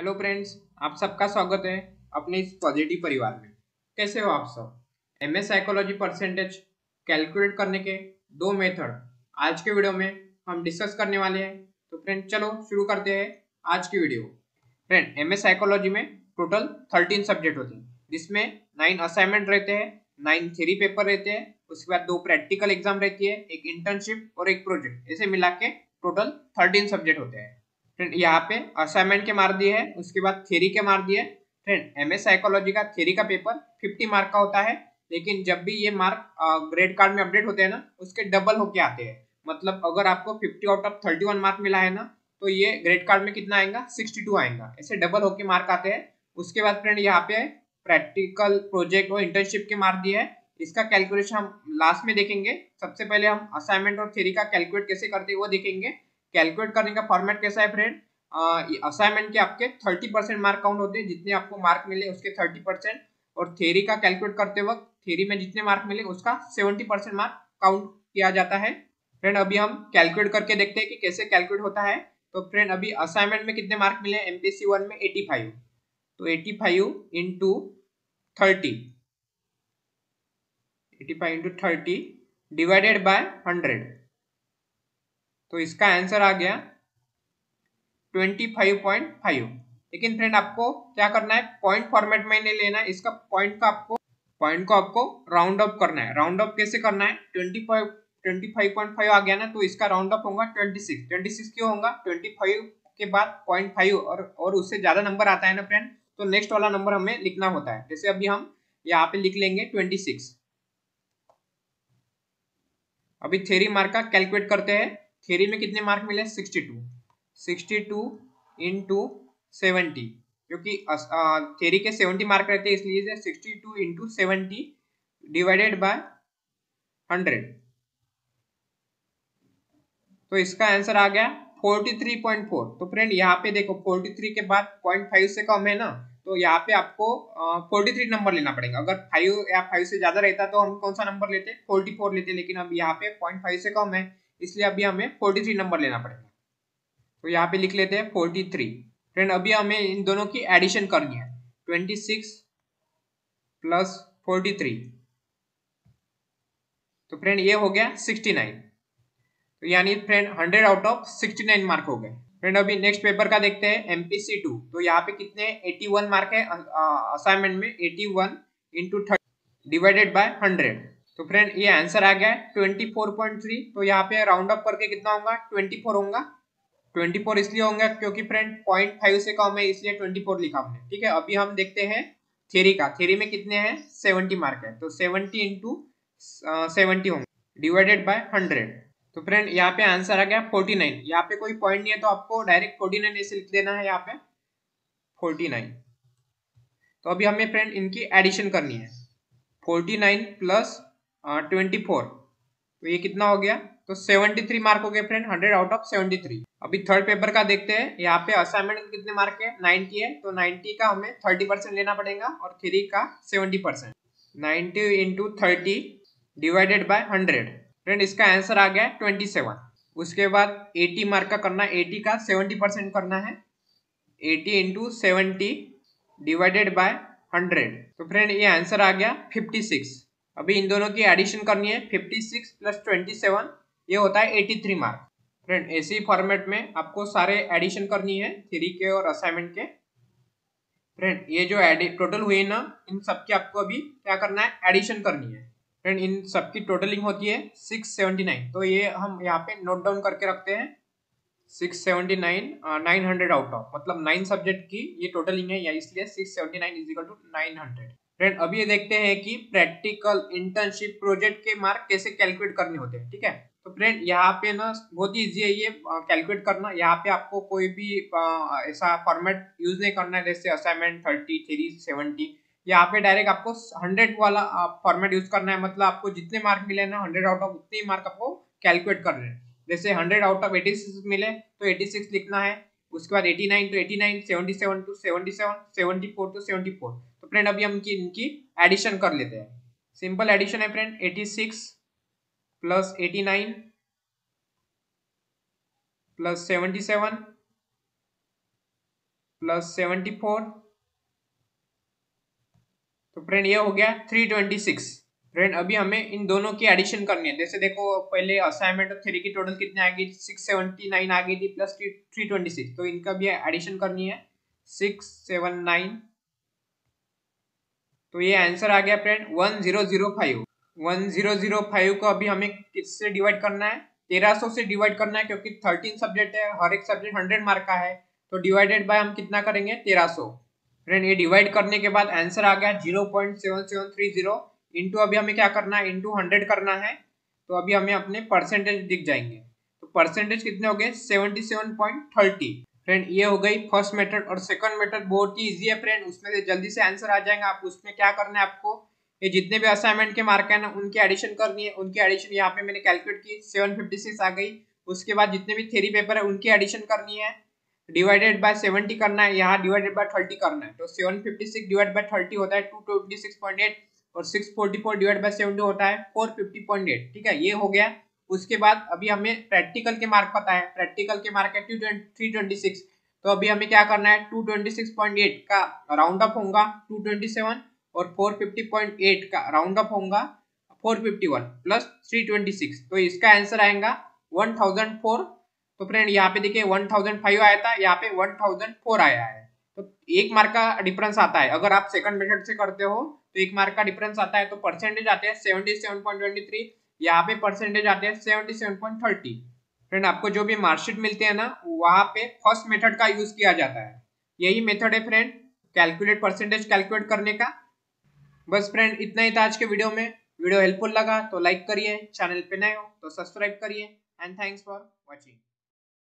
Hello friends आप सबका स्वागत है अपने इस पॉजिटिव परिवार में। कैसे हो आप सब? M S psychology percentage calculate करने के दो मेथड आज के वीडियो में हम डिस्कस करने वाले हैं। तो फ्रेंड चलो शुरू करते हैं आज की video friend M S psychology में टोटल थर्टीन सब्जेक्ट होते हैं। जिसमें नाइन असाइनमेंट रहते हैं नाइन थ्री पेपर रहते हैं, उसके बाद दो प्रैक्टिकल एग्ज़ाम रहती है, एक इंटर्नशिप और एक प्रोजेक्ट ऐसे मिला के टोटल थर्टीन सब्जेक्ट होते हैं। फ्रेंड यहाँ पे असाइनमेंट के मार दिए है, उसके बाद थ्योरी के मार दिए फ्रेंड एम एस साइकोलॉजी का थ्योरी का पेपर 50 मार्क का होता है, लेकिन जब भी ये मार्क ग्रेड कार्ड में अपडेट होते हैं ना, उसके डबल होके आते हैं। मतलब अगर आपको 50 आउट ऑफ़ 31 मार्क मिला है ना तो ये ग्रेड कार्ड में कितना आएगा? 62 आएगा। ऐसे डबल होके मार्क आते हैं। उसके बाद फ्रेंड यहाँ पे प्रैक्टिकल प्रोजेक्ट और इंटर्नशिप के मार्क दिए है। इसका कैलकुलेशन हम लास्ट में देखेंगे। सबसे पहले हम असाइनमेंट और थ्योरी का कैलकुलेट कैसे करते हैं, वो देखेंगे। कैलकुलेट करने का फॉर्मेट कैसा है फ्रेंड असाइनमेंट के आपके 30 परसेंट मार्क काउंट होते हैं, जितने आपको मार्क मिले उसके 30 परसेंट और थ्योरी का कैलकुलेट करते वक्त थ्योरी में जितने मार्क मिले उसका 70 परसेंट मार्क काउंट किया जाता है। फ्रेंड अभी हम कैलकुलेट करके देखते हैं कि कैसे कैलकुलेट होता है। तो फ्रेंड अभी असाइनमेंट में कितने मार्क मिले एमपीएससी वन में 85 तो 85 five into thirty eighty five into thirty divided by hundred तो इसका आंसर आ गया 25.5 लेकिन फ्रेंड आपको क्या करना है? पॉइंट फॉर्मेट में नहीं लेना है। इसका पॉइंट का आपको पॉइंट को आपको राउंड अप करना है। राउंड अप कैसे करना है? 25 25.5 आ गया ना तो इसका राउंड अप होगा 26 26 क्यों होगा? 25 के बाद पॉइंट फाइव और और उससे ज़्यादा नंबर आता है ना फ्रेंड तो नेक्स्ट वाला नंबर हमें लिखना होता है। जैसे अभी हम यहाँ पे लिख लेंगे 26 अभी थ्योरी मार्क का कैलकुलेट करते हैं। थ्योरी में कितने मार्क मिले? 62 62 इंटू सेवेंटी क्योंकि थ्योरी के 70 मार्क रहते हैं, इसलिए 62 इंटू सेवेंटी डिवाइडेड बाय 100 तो इसका आंसर आ गया 43.4 तो फ्रेंड यहाँ पे देखो 43 के बाद 0.5 से कम है ना तो यहाँ पे आपको फोर्टी थ्री नंबर लेना पड़ेगा। अगर फाइव या फाइव से ज़्यादा रहता तो हम कौन सा नंबर लेते? फोर्टी फोर लेते, लेकिन अब यहाँ पे पॉइंट फाइव से कम है इसलिए अभी हमें फोर्टी थ्री नंबर लेना पड़ेगा। तो यहाँ पे लिख लेते हैं फोर्टी थ्री फ्रेंड अभी हमें इन दोनों की एडिशन करनी है। Twenty six plus forty three तो फ्रेंड ये हो गया सिक्सटी नाइन तो यानी friend hundred out of sixty nine mark हो गए। फ्रेंड अभी नेक्स्ट पेपर का देखते हैं एमपीसी टू तो यहाँ पे कितने 81 मार्क है। असाइनमेंट में 81 one into divided by hundred तो फ्रेंड ये आंसर आ गया ट्वेंटी फोर पॉइंट थ्री तो यहाँ पे राउंड अप करके कितना होगा? ट्वेंटी फोर होगा। ट्वेंटी फोर इसलिए होंगे क्योंकि फ्रेंड पॉइंट फाइव से कम है, इसलिए ट्वेंटी फोर लिखा हमने, ठीक है? अभी हम देखते हैं थ्योरी का। थ्योरी में कितने हैं? सेवेंटी मार्क है। तो सेवेंटी इंटू सेवेंटी होंगे। डिवाइडेड बाय हंड्रेड तो फ्रेंड यहाँ पे आंसर आ गया फोर्टी नाइन यहाँ पे कोई पॉइंट नहीं है तो आपको डायरेक्ट फोर्टी नाइन ऐसे लिख देना है यहाँ पे। फोर्टी नाइन तो अभी हमें फ्रेंड इनकी एडिशन करनी है। Forty nine plus twenty four तो ये कितना हो गया? तो सेवेंटी थ्री मार्क हो गए friend hundred out of seventy three अभी थर्ड पेपर का देखते हैं। यहाँ पे असाइनमेंट कितने मार्क है? नाइनटी है। तो नाइनटी का हमें थर्टी परसेंट लेना पड़ेगा और थ्री का seventy percent ninety into thirty divided by hundred friend इसका आंसर आ गया ट्वेंटी सेवन उसके बाद एटी मार्क का करना एटी का सेवेंटी परसेंट करना है। Eighty into seventy divided by hundred तो फ्रेंड ये आंसर आ गया फिफ्टी सिक्स अभी इन दोनों की एडिशन करनी है fifty six plus twenty seven ये होता है एटी थ्री मार्क फ्रेंड ऐसे ही फॉर्मेट में आपको सारे एडिशन करनी है थ्री के और असाइनमेंट के. फ्रेंड ये जो टोटल हुई ना, इन सबकी आपको अभी क्या करना है एडिशन करनी है. फ्रेंड इन सबकी टोटलिंग होती है सिक्स सेवेंटी नाइन तो ये हम यहाँ पे नोट डाउन करके रखते हैं. Six seventy nine nine hundred out of मतलब नाइन सब्जेक्ट की ये टोटलिंग है, या इसलिए six seventy nine equal to nine hundred friend अभी ये देखते हैं कि प्रैक्टिकल इंटर्नशिप प्रोजेक्ट के मार्क कैसे कैलकुलेट करने होते हैं, ठीक है? तो फ्रेंड यहाँ पे ना बहुत ही ईजी है ये कैलकुलेट करना। यहाँ पे आपको कोई भी ऐसा फॉर्मेट यूज़ नहीं करना है, जैसे असाइनमेंट थर्टी थ्री सेवेंटी यहाँ पे डायरेक्ट आपको हंड्रेड वाला फॉर्मेट यूज़ करना है। मतलब आपको जितने मार्क मिले ना हंड्रेड आउट ऑफ़ उतने मार्क आपको कैलकुलेट कर रहे हैं। जैसे hundred out of eighty six मिले तो एटी सिक्स लिखना है। उसके बाद eighty nine to eighty nine seventy seven to seventy seven seventy four to seventy four friend अभी हम इनकी इनकी एडिशन कर लेते हैं। सिंपल एडिशन है friend eighty six plus eighty nine plus seventy seven plus seventy four तो friend ये हो गया थ्री ट्वेंटी सिक्स फ्रेंड अभी हमें इन दोनों की एडिशन करनी है। जैसे देखो, पहले असाइनमेंट ऑफ़ थ्री की टोटल कितनी आ गई सिक्स सेवेंटी नाइन आ गई थी प्लस थ्री ट्वेंटी सिक्स तो इनका भी एडिशन करनी है। सिक्स सेवन नाइन तो ये आंसर आ गया friend one zero zero five one zero zero five को अभी हमें किससे डिवाइड करना है? तेरह सौ से डिवाइड करना है क्योंकि थर्टीन सब्जेक्ट है, हर एक सब्जेक्ट हंड्रेड मार्क का है। तो डिवाइडेड बाय हम कितना करेंगे? तेरह सौ। फ्रेंड ये डिवाइड करने के बाद आंसर आ गया zero point seven seven three zero into अभी हमें क्या करना है? इंटू हंड्रेड करना है। तो अभी हमें अपने परसेंटेज दिख जाएँगे। तो परसेंटेज कितने हो गए? Seventy seven point thirty friend ये हो गई फ़र्स्ट मेथड और सेकंड मेथड बहुत ही इजी है फ्रेंड उसमें से जल्दी से आंसर आ जाएगा आप, उसमें क्या करना है आपको? ये जितने भी असाइनमेंट के मार्क है ना, उनकी एडिशन करनी है, उनकी एडिशन यहाँ पे मैंने कैलकुलेट की सेवन फिफ्टी सिक्स आ गई. उसके बाद जितने भी थ्री पेपर है, उनकी एडिशन करनी है. डिवाइडेड बाय सेवेंटी करना है, यहाँ डिवाइडेड बाय थर्टी करना है. तो seven fifty six divide by thirty होता है two twenty six point eight और six forty four divide by seventy होता है फोर फिफ्टी पॉइंट एट ठीक है, ये हो गया. उसके बाद अभी हमें प्रैक्टिकल के मार्क पता है। प्रैक्टिकल के मार्क है थ्री ट्वेंटी तो अभी हमें क्या करना है? Two twenty six point eight का राउंड अप होगा टू ट्वेंटी सेवन और फोर फिफ्टी पॉइंट एट का राउंड अप होगा four fifty one plus three twenty six तो इसका आंसर आएगा वन थाउज़ेंड फोर तो फ्रेंड यहाँ पे देखिए वन थाउज़ेंड फाइव आया था, यहाँ पे वन थाउज़ेंड फोर आया है। तो एक मार्क का डिफरेंस आता है। अगर आप सेकंड मेथड से करते हो तो एक मार्क का डिफरेंस आता है तो परसेंटेज आते हैं seventy seven point twenty three यहाँ पे परसेंटेज आते हैं seventy seven point thirty friend आपको जो भी मार्कशीट मिलते हैं ना, वहाँ पे फ़र्स्ट मेथड का यूज़ किया जाता है। यही मेथड है फ्रेंड कैलकुलेट परसेंटेज कैलकुलेट करने का। बस फ्रेंड इतना ही था आज के वीडियो में। वीडियो हेल्पफुल लगा तो लाइक करिए चैनल पे नए हो तो सब्सक्राइब करिए। And thanks for watching